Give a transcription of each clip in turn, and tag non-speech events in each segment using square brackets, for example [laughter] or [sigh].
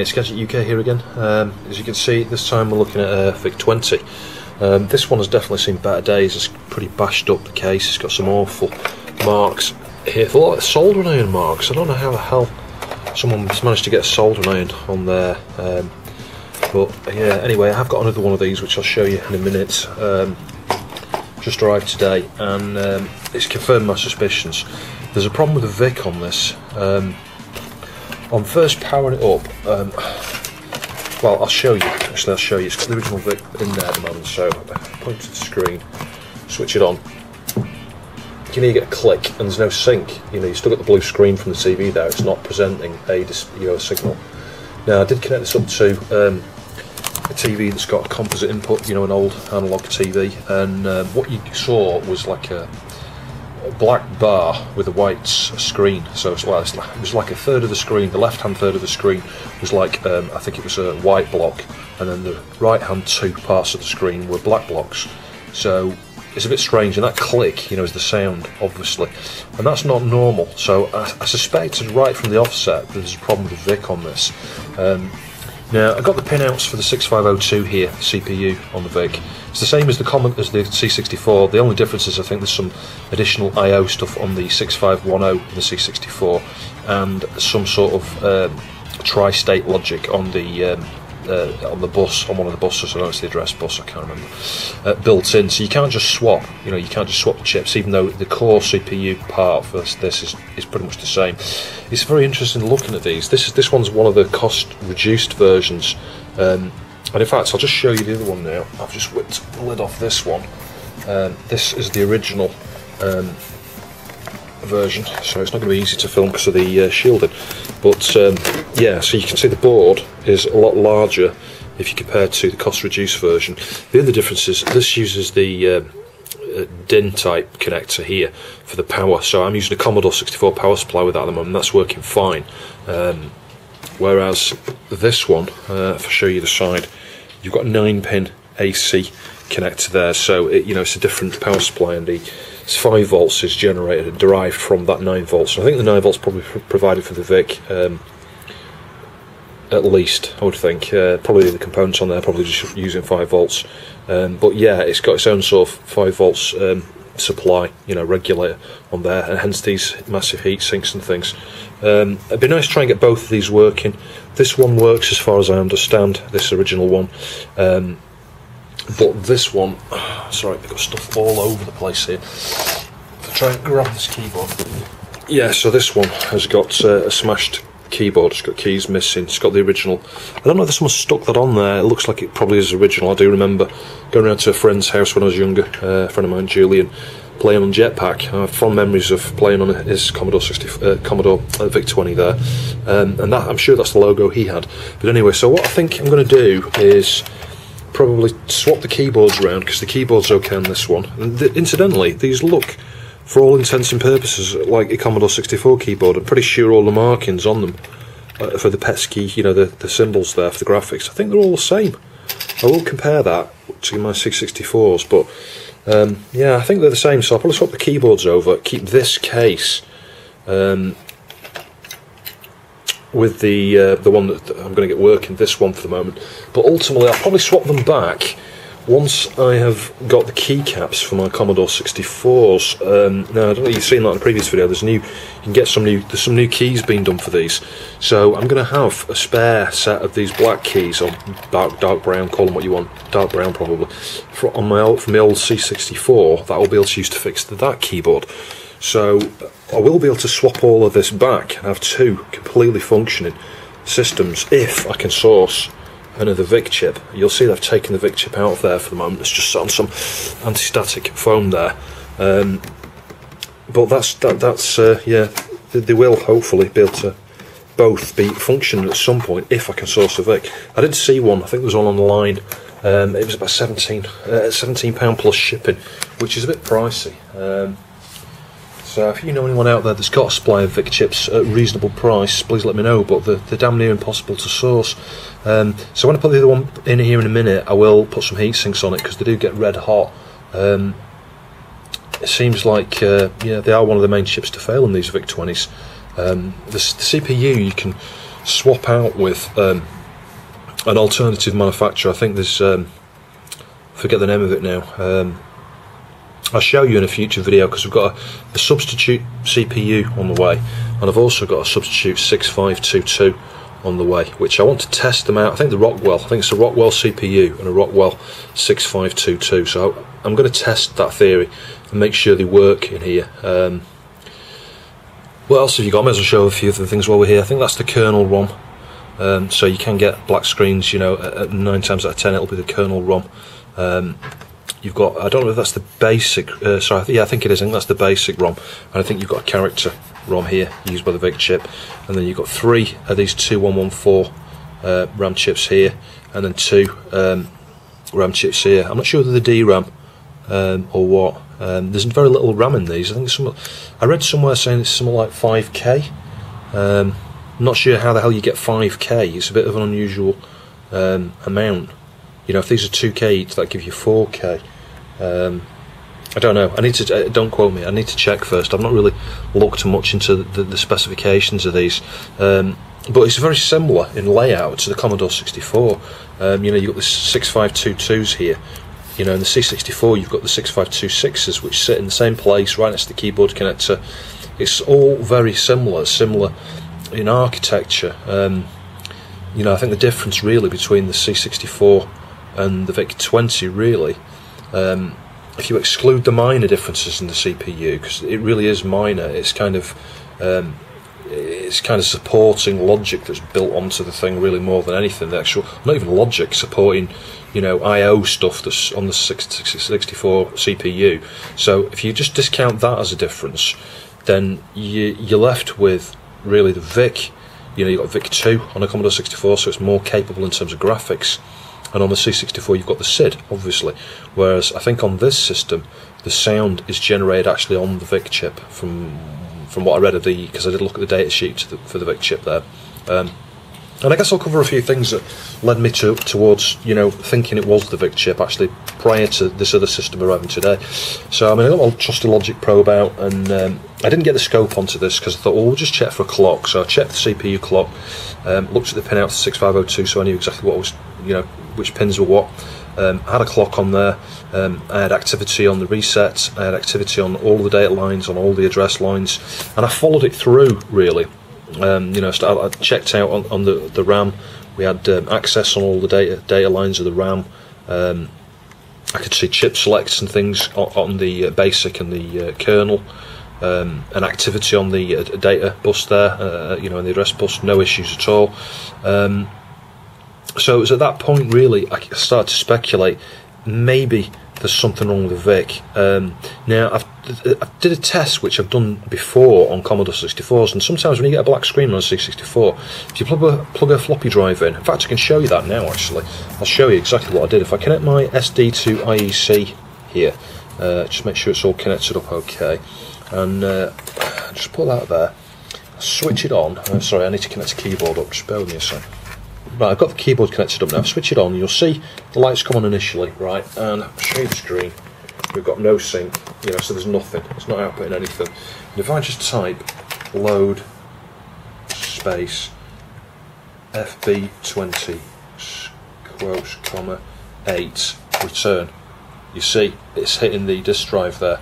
It's Gadget UK here again. Um, as you can see, this time we're looking at a VIC 20. Um, this one has definitely seen better days. It's pretty bashed up the case. It's got some awful marks here. A lot of soldering iron marks. I don't know how the hell someone's managed to get a soldering iron on there. Um, but yeah, anyway, I have got another one of these, which I'll show you in a minute. Um, just arrived today, and um, it's confirmed my suspicions. There's a problem with the VIC on this. On first powering it up, um, well, I'll show you. Actually, I'll show you. It's got the original Vic in there at the moment. So, point to the screen, switch it on. You know, you get a click, and there's no sync. You know, you still got the blue screen from the TV there. It's not presenting a you know a signal. Now, I did connect this up to um, a TV that's got a composite input. You know, an old analog TV, and um, what you saw was like a black bar with a white screen. So like, it was like a third of the screen. The left-hand third of the screen was like um, I think it was a white block, and then the right-hand two parts of the screen were black blocks. So it's a bit strange, and that click, you know, is the sound, obviously, and that's not normal. So I, I suspected right from the offset that there's a problem with VIC on this. Um, now I've got the pinouts for the 6502 here, CPU on the VIC. It's the same as the common as the C64. The only difference is I think there's some additional I/O stuff on the 6510 and the C64, and some sort of um, tri-state logic on the um, uh, on the bus on one of the buses. I know it's the address bus. I can't remember. Uh, built in, so you can't just swap. You know, you can't just swap the chips, even though the core CPU part for this, this is, is pretty much the same. It's very interesting looking at these. This is this one's one of the cost reduced versions. Um, and in fact, I'll just show you the other one now. I've just whipped the lid off this one. Um, this is the original um, version, so it's not going to be easy to film because of the uh, shielding. But um, yeah, so you can see the board is a lot larger if you compare to the cost reduced version. The other difference is this uses the uh, uh DIN type connector here for the power. So I'm using a Commodore 64 power supply with that at the moment. That's working fine. Um, whereas this one, uh, if I show you the side, you've got a 9 pin AC connector there so it, you know it's a different power supply and the 5 volts is generated and derived from that 9 volts. So I think the 9 volts probably provided for the VIC um, at least I would think. Uh, probably the components on there probably just using 5 volts. Um, but yeah it's got its own sort of 5 volts um, supply you know regulator on there and hence these massive heat sinks and things. Um, it'd be nice to try and get both of these working. This one works as far as I understand, this original one. Um, but this one, [sighs] sorry, I've got stuff all over the place here. If I try and grab this keyboard. Yeah, so this one has got uh, a smashed keyboard. It's got keys missing. It's got the original. I don't know if someone stuck that on there. It looks like it probably is original. I do remember going around to a friend's house when I was younger. Uh, a friend of mine, Julian, playing on Jetpac. I have fond memories of playing on his Commodore 60, uh, Commodore uh, VIC 20 there, um, and that I'm sure that's the logo he had. But anyway, so what I think I'm going to do is probably swap the keyboards around because the keyboard's okay on this one. And th incidentally, these look, for all intents and purposes, like a Commodore 64 keyboard. I'm pretty sure all the markings on them uh, for the pesky, you know, the, the symbols there for the graphics. I think they're all the same. I will compare that to my 664s, but um, yeah, I think they're the same, so I'll probably swap the keyboards over, keep this case um, with the uh, the one that I'm going to get working, this one for the moment. But ultimately, I'll probably swap them back once I have got the keycaps for my Commodore 64s, um, now I don't know if you've seen that in a previous video. There's new, you can get some new. There's some new keys being done for these. So I'm going to have a spare set of these black keys, or dark dark brown. Call them what you want, dark brown probably, for, on my old, from the old C64 that I'll be able to use to fix the, that keyboard. So I will be able to swap all of this back and have two completely functioning systems if I can source another VIC chip. You'll see they've taken the VIC chip out of there for the moment. It's just on some anti-static foam there. Um, but that's that, that's uh, yeah. They, will hopefully be able to both be functioning at some point if I can source a VIC. I did see one. I think there was one on the line. Um, it was about 17, uh, 17 pound plus shipping, which is a bit pricey. Um, so if you know anyone out there that's got a supply of Vic chips at a reasonable price, please let me know. But they're, they're damn near impossible to source. Um, so when I put the other one in here in a minute, I will put some heat sinks on it because they do get red hot. Um, it seems like uh, yeah, they are one of the main chips to fail in these Vic 20s. Um, the, the, CPU you can swap out with um, an alternative manufacturer. I think there's um, forget the name of it now. I'll show you in a future video because we've got a, a, substitute CPU on the way, and I've also got a substitute 6522 on the way, which I want to test them out. I think the Rockwell, I think it's a Rockwell CPU and a Rockwell 6522. So I'm going to test that theory and make sure they work in here. Um, what else have you got? I may as well show a few of the things while we're here. I think that's the kernel ROM. Um, so you can get black screens, you know, at nine times out of ten it'll be the kernel ROM. Um, you've got, I don't know if that's the basic, uh, sorry, yeah, I think it is, I think that's the basic ROM. And I think you've got a character ROM here, used by the VIC chip. And then you've got three of these 2114 uh, RAM chips here, and then two um, RAM chips here. I'm not sure whether the DRAM um, or what. Um, there's very little RAM in these. I think some, I read somewhere saying it's something like 5k. Um, I'm not sure how the hell you get 5k. It's a bit of an unusual um, amount. You know, if these are 2k each, that give you 4k. Um, I don't know. I need to. Uh, don't quote me. I need to check first. I've not really looked much into the, the specifications of these, um, but it's very similar in layout to the Commodore 64. Um, you know, you've got the 6522s here. You know, in the C64, you've got the 6526s, which sit in the same place right next to the keyboard connector. It's all very similar, similar in architecture. Um, you know, I think the difference really between the C64 and the VIC 20 really, um, if you exclude the minor differences in the CPU, because it really is minor, it's kind of um, it's kind of supporting logic that's built onto the thing really more than anything. The actual, not even logic, supporting you know I/O stuff that's on the 64 CPU. So if you just discount that as a difference, then you, you're left with really the VIC. You know, you've got VIC 2 on a Commodore 64, so it's more capable in terms of graphics and on the C64 you've got the SID, obviously. Whereas I think on this system, the sound is generated actually on the VIC chip from from what I read of the because I did look at the data sheet for the VIC chip there. Um, and I guess I'll cover a few things that led me to, towards, you know, thinking it was the VIC chip actually prior to this other system arriving today. So I mean, I got my trusty logic probe out, and um, I didn't get the scope onto this because I thought, well, we'll just check for a clock. So I checked the CPU clock, um, looked at the pin out to 6502, so I knew exactly what was, you know, which pins were what. Um, I had a clock on there. Um, I had activity on the reset. I had activity on all the data lines, on all the address lines, and I followed it through really. Um, you know, I checked out on, on, the the RAM. We had um, access on all the data data lines of the RAM. Um, I could see chip selects and things on, on the uh, basic and the uh, kernel. Um, an activity on the uh, data bus there, uh, you know, in the address bus, no issues at all. Um, so it was at that point really I started to speculate maybe there's something wrong with the VIC. Um, now I've, I did a test which I've done before on Commodore 64s, and sometimes when you get a black screen on a C64, if you plug a, plug a floppy drive in, in fact I can show you that now actually. I'll show you exactly what I did. If I connect my SD to IEC here, uh, just make sure it's all connected up okay, and uh, just put that there. Switch it on. Uh, sorry, I need to connect the keyboard up. Just bear with me a second. Right, I've got the keyboard connected up now. Switch it on, you'll see the lights come on initially, right? And I'll show you the screen. We've got no sync, you know, so there's nothing. It's not outputting anything. And if I just type load space FB20 quote comma 8 return, you see it's hitting the disk drive there.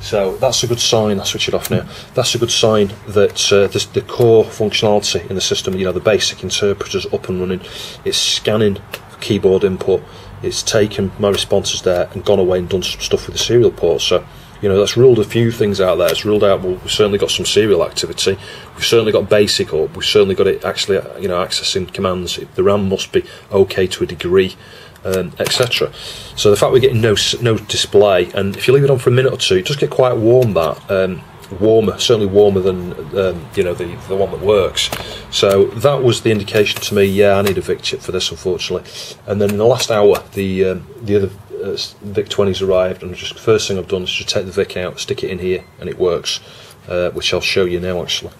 So that's a good sign. I'll switch it off now. That's a good sign that uh, this, the core functionality in the system, you know, the basic interpreter's up and running. It's scanning keyboard input. It's taken my responses there and gone away and done some stuff with the serial port. So, you know, that's ruled a few things out there. It's ruled out, well, we've certainly got some serial activity. We've certainly got basic up. We've certainly got it actually, you know, accessing commands. The RAM must be okay to a degree um, etc. So the fact we're getting no no display, and if you leave it on for a minute or two, it does get quite warm. That um, warmer, certainly warmer than um, you know the the one that works. So that was the indication to me. Yeah, I need a Vic chip for this, unfortunately. And then in the last hour, the um, the other uh, Vic 20s arrived, and just first thing I've done is just take the Vic out, stick it in here, and it works, uh, which I'll show you now actually.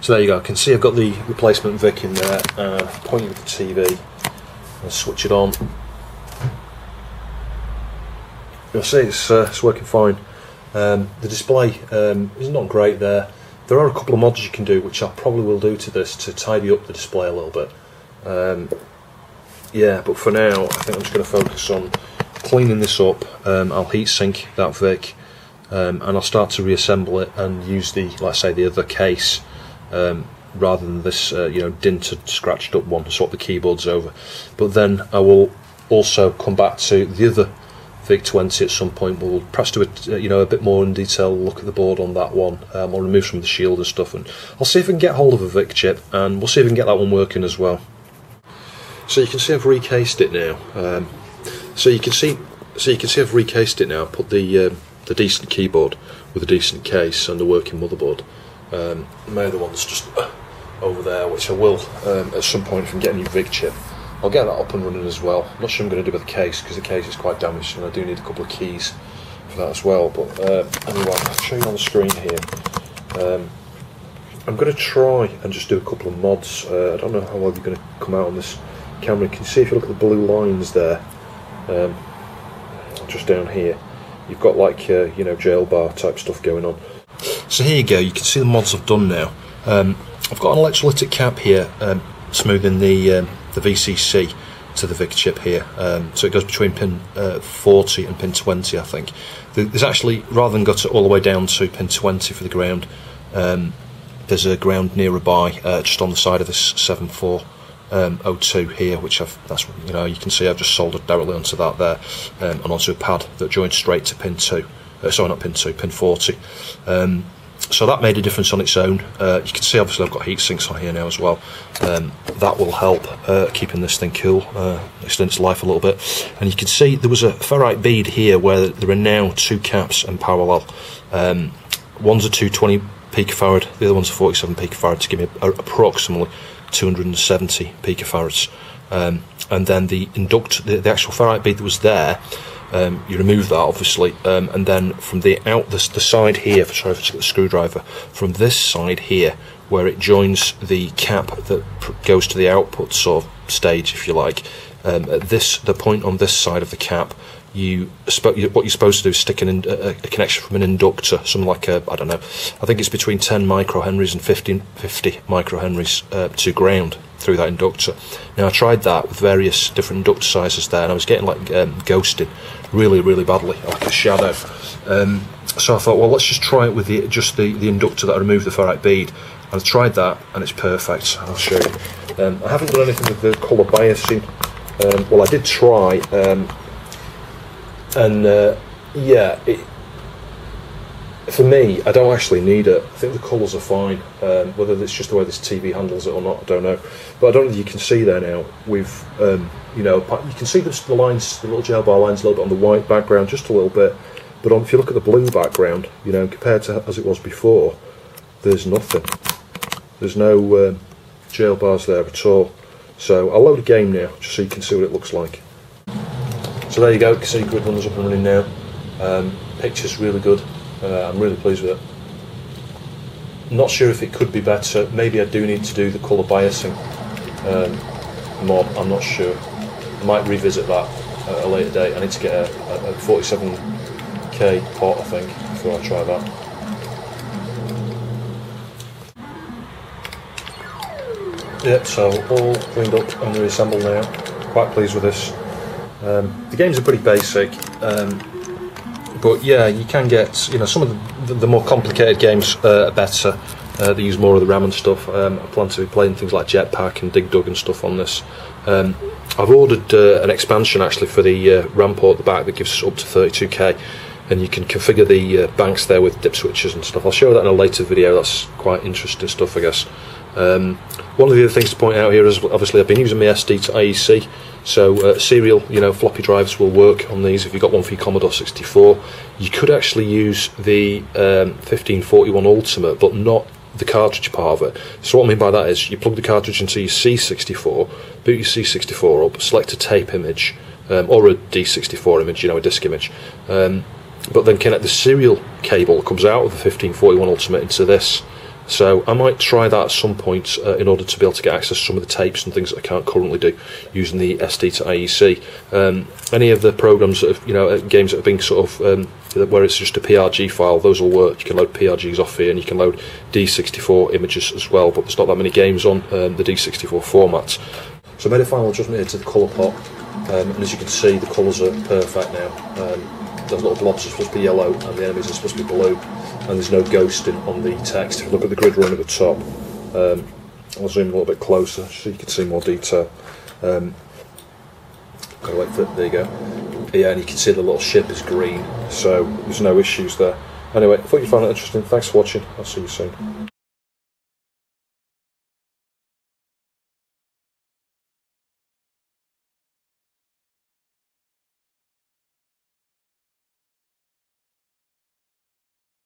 So there you go. I can see I've got the replacement Vic in there, uh, pointing at the TV I'll switch it on. You'll see it's, uh, it's working fine. Um, the display um, is not great there. there are a couple of mods you can do, which I probably will do to this to tidy up the display a little bit. Um, yeah, but for now, I think I'm just going to focus on cleaning this up. Um, I'll heat sink that Vic, um, and I'll start to reassemble it and use the, I say, the other case um, rather than this, uh, you know, dinted, scratched up one to swap the keyboards over. But then I will also come back to the other VIC 20 at some point. We'll perhaps do a, uh, you know, a bit more in detail look at the board on that one. Um, I'll remove some of the shield and stuff, and I'll see if I can get hold of a VIC chip, and we'll see if we can get that one working as well. So you can see I've recased it now. Um, so you can see, so you can see I've recased it now. Put the um, the decent keyboard with a decent case and a working motherboard. Um, my other one's just over there, which I will um, at some point from getting a new VIC chip. I'll get that up and running as well. I'm not sure I'm going to do with the case because the case is quite damaged and I do need a couple of keys for that as well. But uh, anyway, I'll show you on the screen here. Um, I'm going to try and just do a couple of mods. Uh, I don't know how well you're going to come out on this camera. You can see if you look at the blue lines there, um, just down here, you've got like uh, you know jail bar type stuff going on. So here you go. You can see the mods I've done now. Um, I've got an electrolytic cap here, um, smoothing the um, the VCC to the VIC chip here. Um, so it goes between pin uh, 40 and pin 20, I think. There's actually, rather than got it all the way down to pin 20 for the ground, um, there's a ground nearby, uh, just on the side of this 74 um, 02 here, which I've, that's, you know, you can see I've just soldered directly onto that there, um, and onto a pad that joins straight to pin 2. Uh, sorry, not pin 2, pin 40. Um, so that made a difference on its own. Uh, you can see obviously I've got heat sinks on here now as well. Um, that will help uh, keeping this thing cool, uh, extend its life a little bit. And you can see there was a ferrite bead here where there are now two caps in parallel. Um, one's a 220 picofarad, the other one's a 47 picofarad to give me a, a, approximately 270 picofarads. Um, and then the induct, the, the actual ferrite bead that was there um, you remove that obviously, um, and then from the out the, the side here, sorry, if the screwdriver, from this side here, where it joins the cap that goes to the output sort of stage, if you like. Um, at this, the point on this side of the cap, you what you're supposed to do is stick an, a, a, connection from an inductor, something like a I don't know, I think it's between 10 microhenries and 15, 50 microhenries uh, to ground through that inductor. Now I tried that with various different inductor sizes there, and I was getting like um, ghosted really, really badly, like a shadow. Um, so I thought, well, let's just try it with the, just the, the inductor that I removed the ferrite bead. And I tried that, and it's perfect. I'll show you. Um, I haven't done anything with the colour biasing. Um, well, I did try, um, and uh, yeah, it, for me, I don't actually need it. I think the colours are fine. Um, whether it's just the way this TV handles it or not, I don't know. But I don't know if you can see there now. We've, um, you know, you can see the, the lines, the little jail bar lines, a little bit on the white background, just a little bit. But on, if you look at the blue background, you know, compared to as it was before, there's nothing. There's no um, jail bars there at all. So I'll load a game now, just so you can see what it looks like. So there you go. See Gridrunner's up and running now. Um, picture's really good. Uh, I'm really pleased with it. Not sure if it could be better. Maybe I do need to do the colour biasing um, mod. I'm not sure. I might revisit that at a later date. I need to get a, a 47k port, I think, before I try that. Yep, so all cleaned up and reassembled now. Quite pleased with this. Um, the games are pretty basic. Um, but yeah, you can get you know some of the, the more complicated games uh, are better. Uh, they use more of the RAM and stuff. Um, I plan to be playing things like Jetpac and Dig Dug and stuff on this. Um, I've ordered uh, an expansion actually for the uh, RAM port at the back that gives us up to 32k, and you can configure the uh, banks there with dip switches and stuff. I'll show that in a later video. That's quite interesting stuff, I guess. Um, one of the other things to point out here is obviously I've been using my SD2IEC. So uh, serial, you know, floppy drives will work on these. If you've got one for your Commodore 64, you could actually use the um, 1541 Ultimate, but not the cartridge part of it. So what I mean by that is you plug the cartridge into your C64, boot your C64 up, select a tape image um, or a D64 image, you know, a disk image. Um, but then connect the serial cable comes out of the 1541 Ultimate into this so I might try that at some point uh, in order to be able to get access to some of the tapes and things that I can't currently do using the SD2IEC. Um, any of the programs that have, you know, uh, games that have been sort of um, where it's just a PRG file, those will work. You can load PRGs off here and you can load D64 images as well, but there's not that many games on um, the D64 formats. So I made a final adjustment here to the colour pot, um, and as you can see, the colours are perfect now. Um, the little blobs are supposed to be yellow, and the enemies are supposed to be blue, and there's no ghosting on the text. If you look at the grid run at the top, um, I'll zoom a little bit closer so you can see more detail. Um, gotta wait for it, there you go. Yeah, and you can see the little ship is green, so there's no issues there. Anyway, I thought you found it interesting. Thanks for watching. I'll see you soon.